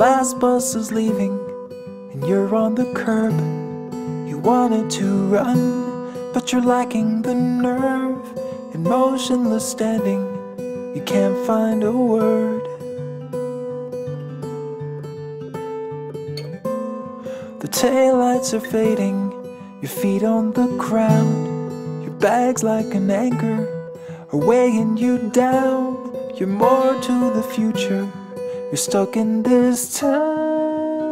last bus is leaving and you're on the curb. You wanted to run, but you're lacking the nerve. And motionless standing, you can't find a word. The taillights are fading, your feet on the ground. Your bags like an anchor are weighing you down. You're more to the future, you're stuck in this town.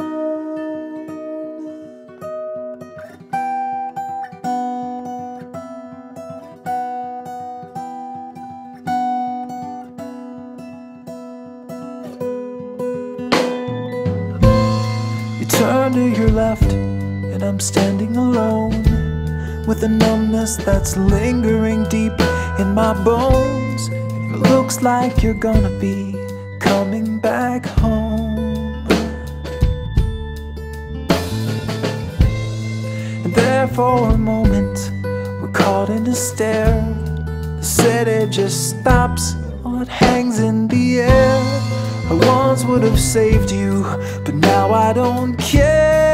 You turn to your left, and I'm standing alone with a numbness that's lingering deep in my bones. It looks like you're gonna be coming back home. And there for a moment, we're caught in a stare. The city just stops while it hangs in the air. I once would have saved you, but now I don't care.